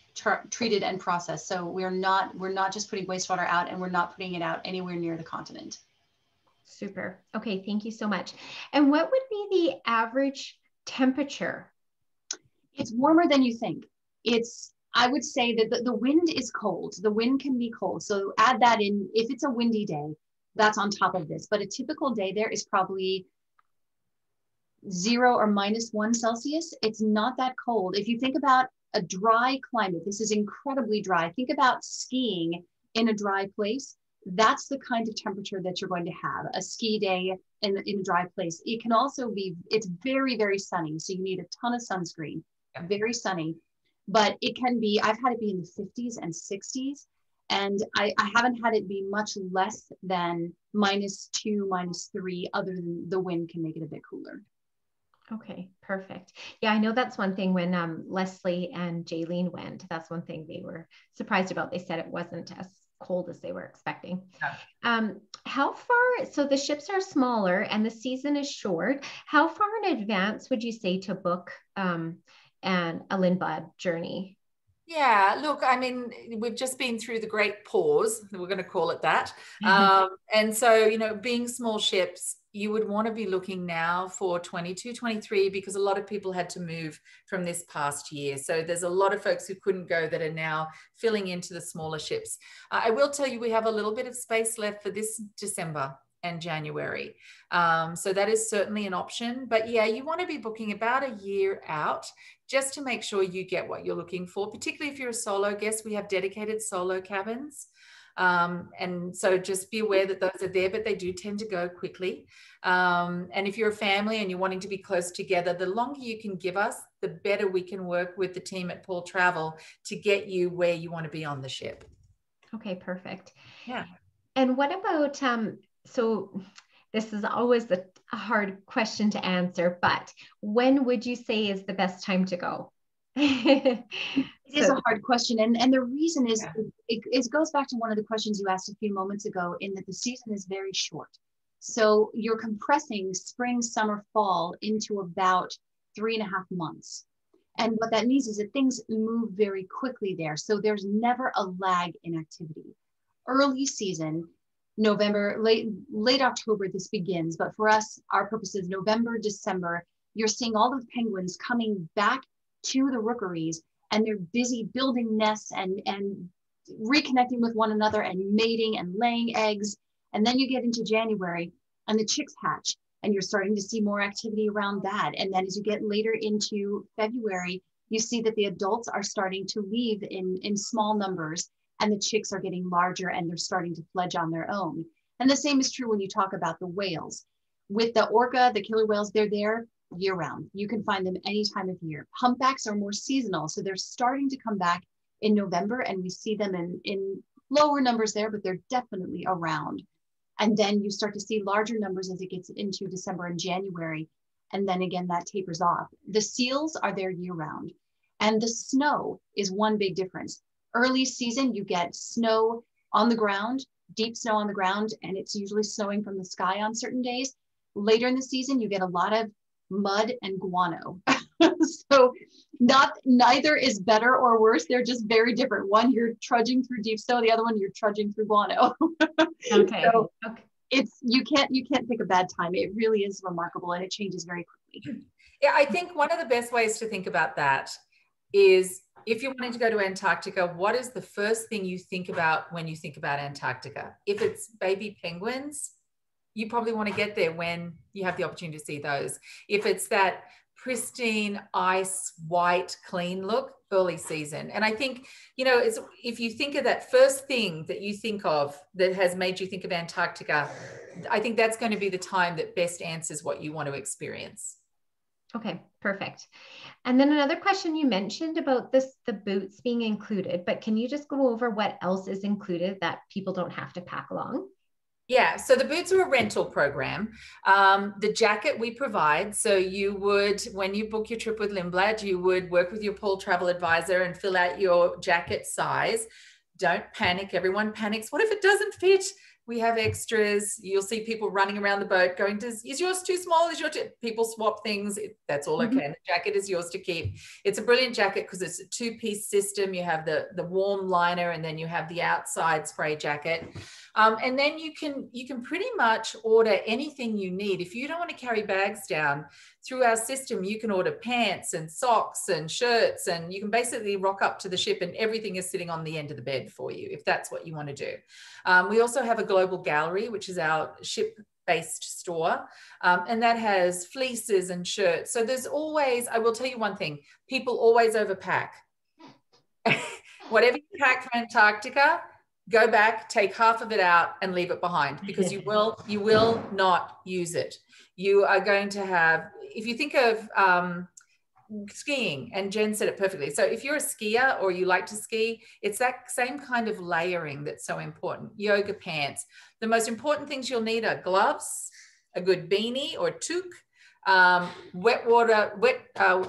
treated and processed. So we're not we're not just putting wastewater out, and we're not putting it out anywhere near the continent. Super. Okay, thank you so much. And what would be the average temperature? It's warmer than you think. It's I would say that the, the wind is cold. The wind can be cold. So add that in. If it's a windy day, that's on top of this. But a typical day there is probably zero or minus one Celsius. It's not that cold. If you think about a dry climate, this is incredibly dry. Think about skiing in a dry place. That's the kind of temperature that you're going to have a ski day in, in a dry place. It can also be, it's very, very sunny. So you need a ton of sunscreen, very sunny but it can be, I've had it be in the 50s and 60s. And I, I haven't had it be much less than minus two, minus three, other than the wind can make it a bit cooler. Okay, perfect. Yeah, I know that's one thing when um, Leslie and Jaylene went, that's one thing they were surprised about. They said it wasn't as cold as they were expecting. Yeah. Um, how far, so the ships are smaller and the season is short. How far in advance would you say to book um, and a Lindblad journey? Yeah, look, I mean, we've just been through the great pause, we're going to call it that. Um, and so, you know, being small ships, you would want to be looking now for 22, 23, because a lot of people had to move from this past year. So there's a lot of folks who couldn't go that are now filling into the smaller ships. Uh, I will tell you, we have a little bit of space left for this December and January. Um, so that is certainly an option. But yeah, you want to be booking about a year out just to make sure you get what you're looking for, particularly if you're a solo guest. We have dedicated solo cabins. Um, and so just be aware that those are there, but they do tend to go quickly. Um, and if you're a family and you're wanting to be close together, the longer you can give us, the better we can work with the team at Paul Travel to get you where you want to be on the ship. Okay, perfect. Yeah. And what about um, so this is always a, a hard question to answer, but when would you say is the best time to go? it so, is a hard question. And, and the reason is yeah. it, it goes back to one of the questions you asked a few moments ago, in that the season is very short. So you're compressing spring, summer, fall into about three and a half months. And what that means is that things move very quickly there. So there's never a lag in activity. Early season, November, late late October, this begins. But for us, our purposes, November, December, you're seeing all the penguins coming back to the rookeries and they're busy building nests and, and reconnecting with one another and mating and laying eggs. And then you get into January and the chicks hatch and you're starting to see more activity around that. And then as you get later into February, you see that the adults are starting to leave in, in small numbers and the chicks are getting larger and they're starting to fledge on their own. And the same is true when you talk about the whales. With the orca, the killer whales, they're there year round. You can find them any time of year. Humpbacks are more seasonal, so they're starting to come back in November, and we see them in, in lower numbers there, but they're definitely around. And then you start to see larger numbers as it gets into December and January. And then again, that tapers off. The seals are there year round. And the snow is one big difference early season, you get snow on the ground, deep snow on the ground, and it's usually snowing from the sky on certain days. Later in the season, you get a lot of mud and guano. so not neither is better or worse. They're just very different. One you're trudging through deep snow, the other one you're trudging through guano. okay. So okay. It's you can't you can't pick a bad time. It really is remarkable and it changes very quickly. Yeah, I think one of the best ways to think about that is if you're wanting to go to Antarctica, what is the first thing you think about when you think about Antarctica? If it's baby penguins, you probably want to get there when you have the opportunity to see those. If it's that pristine ice white clean look early season and i think you know it's if you think of that first thing that you think of that has made you think of antarctica i think that's going to be the time that best answers what you want to experience Okay, perfect. And then another question you mentioned about this, the boots being included, but can you just go over what else is included that people don't have to pack along? Yeah, so the boots are a rental program. Um, the jacket we provide. So you would, when you book your trip with Lindblad, you would work with your Paul travel advisor and fill out your jacket size. Don't panic. Everyone panics. What if it doesn't fit? We have extras. You'll see people running around the boat going, Does, is yours too small? Is your t-? people swap things? That's all mm-hmm. okay. The jacket is yours to keep. It's a brilliant jacket because it's a two-piece system. You have the, the warm liner and then you have the outside spray jacket. Um, and then you can you can pretty much order anything you need. If you don't want to carry bags down, through our system, you can order pants and socks and shirts, and you can basically rock up to the ship and everything is sitting on the end of the bed for you if that's what you want to do. Um, we also have a global gallery, which is our ship based store. Um, and that has fleeces and shirts. So there's always i will tell you one thing people always overpack. Whatever you pack for antarctica go back take half of it out and leave it behind because you will you will not use it. You are going to have if you think of um, skiing and jen said it perfectly. So if you're a skier or you like to ski it's that same kind of layering that's so important. Yoga pants. The most important things you'll need are gloves a good beanie or toque um, wet water wet uh,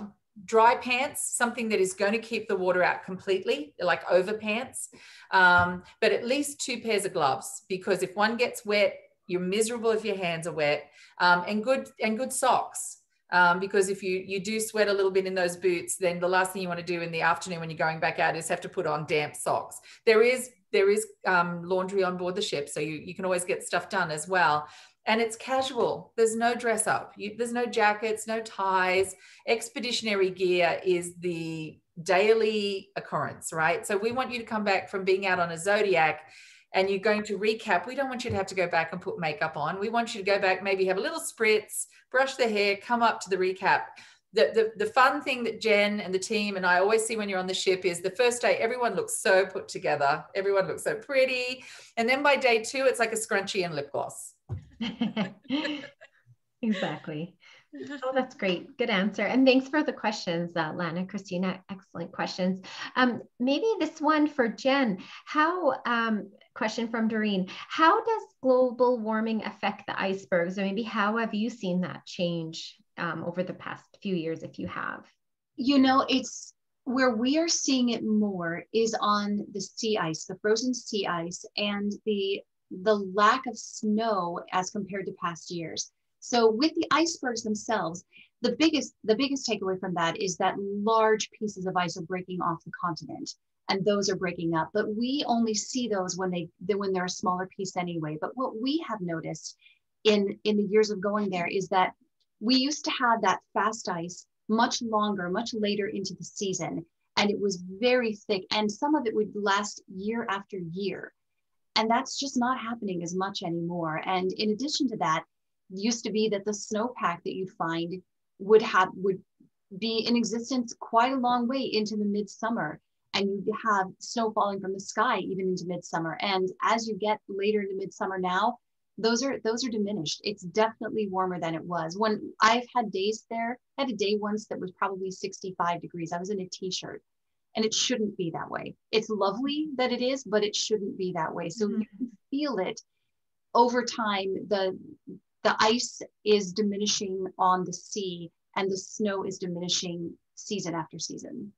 dry pants something that is going to keep the water out completely like over pants um, but at least two pairs of gloves because if one gets wet you're miserable if your hands are wet. Um, and good and good socks um, because if you you do sweat a little bit in those boots, then the last thing you want to do in the afternoon when you're going back out is have to put on damp socks. There is there is um, laundry on board the ship, so you, you can always get stuff done as well. And it's casual. There's no dress up. You, there's no jackets, no ties. Expeditionary gear is the daily occurrence, right? So we want you to come back from being out on a zodiac and you're going to recap, we don't want you to have to go back and put makeup on. We want you to go back, maybe have a little spritz, brush the hair, come up to the recap. The, the, the fun thing that Jen and the team and I always see when you're on the ship is the first day, everyone looks so put together. Everyone looks so pretty. And then by day two, it's like a scrunchie and lip gloss. exactly. Oh, that's great. Good answer. And thanks for the questions, uh, Lana, Christina. Excellent questions. Um, maybe this one for Jen. How, um, question from Doreen, how does global warming affect the icebergs? Or maybe how have you seen that change um, over the past few years, if you have? You know, it's where we are seeing it more is on the sea ice, the frozen sea ice, and the the lack of snow as compared to past years. So with the icebergs themselves, the biggest the biggest takeaway from that is that large pieces of ice are breaking off the continent and those are breaking up. But we only see those when they when they're a smaller piece anyway. But what we have noticed in in the years of going there is that we used to have that fast ice much longer much later into the season. And it was very thick and some of it would last year after year. And that's just not happening as much anymore. And in addition to that used to be that the snowpack that you'd find would have would be in existence quite a long way into the midsummer and you have snow falling from the sky even into midsummer. And as you get later into midsummer now those are those are diminished. It's definitely warmer than it was. When i've had days there I had a day once that was probably 65 degrees. I was in a t-shirt. And it shouldn't be that way. It's lovely that it is but it shouldn't be that way. So mm-hmm. you can feel it over time. The the ice is diminishing on the sea and the snow is diminishing season after season.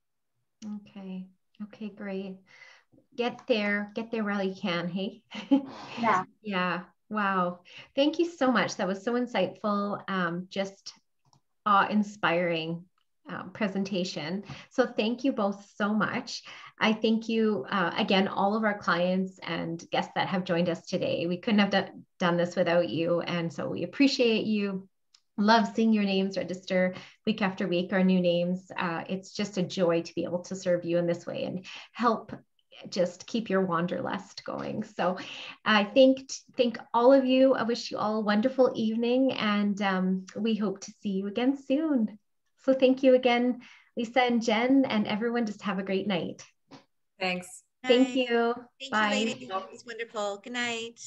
Okay. Okay, great. Get there, get there while you can. Hey. yeah. Yeah. Wow. Thank you so much. That was so insightful. Um, just awe inspiring um, presentation. So thank you both so much. I thank you uh, again, all of our clients and guests that have joined us today. We couldn't have done, done this without you. And so we appreciate you. Love seeing your names register week after week, our new names. Uh, it's just a joy to be able to serve you in this way and help just keep your wanderlust going. So I thank thank all of you. I wish you all a wonderful evening and um, we hope to see you again soon. So thank you again, Lesa and Jen, and everyone. Just have a great night. Thanks. Thank you. Thank Bye. you, ladies. It was wonderful. Good night.